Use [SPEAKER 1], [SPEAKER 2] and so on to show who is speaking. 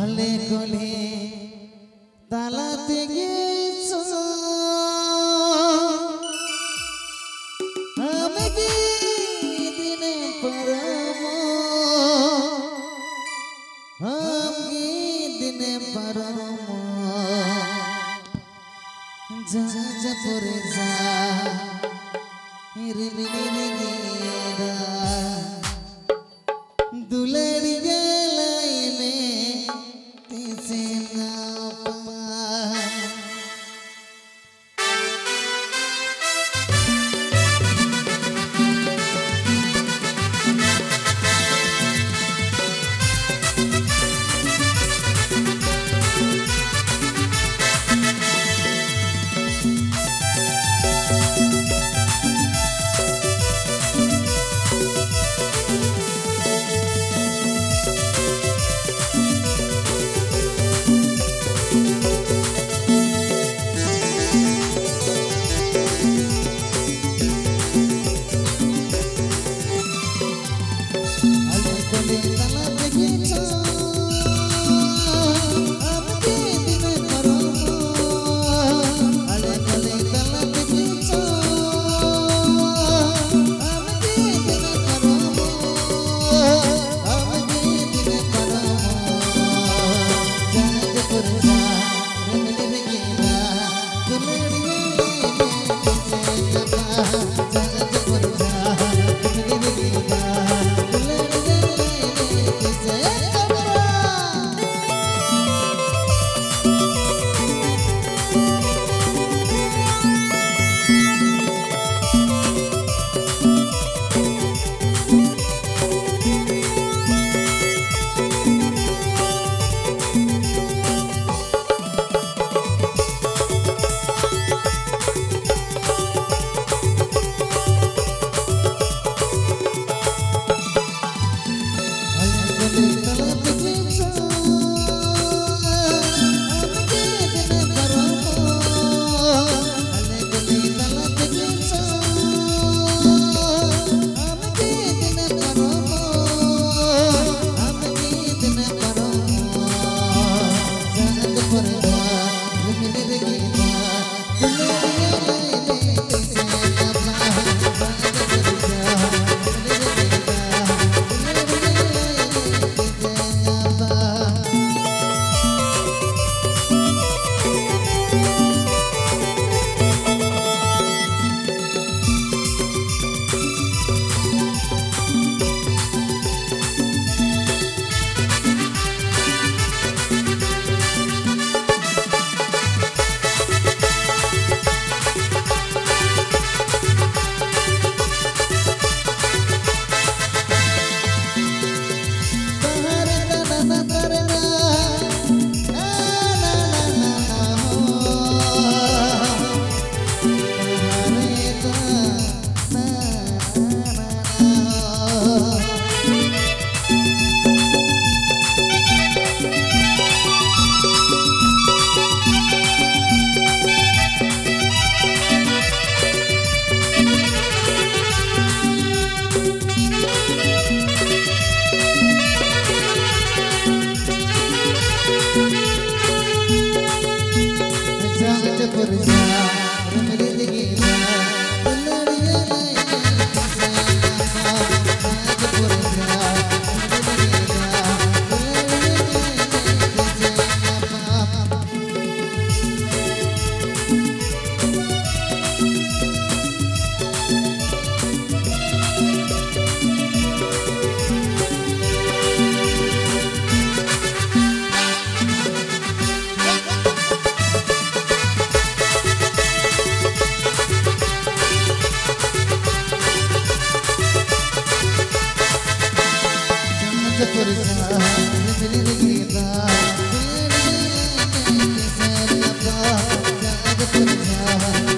[SPEAKER 1] হলে গলে তালাতে গেছ আমি কি দিনে পরম আমি দিনে পরম যা যা পরে যা রে bekerja سفرتها مثل القيضة كل اللي انت سالفة لا تفرجها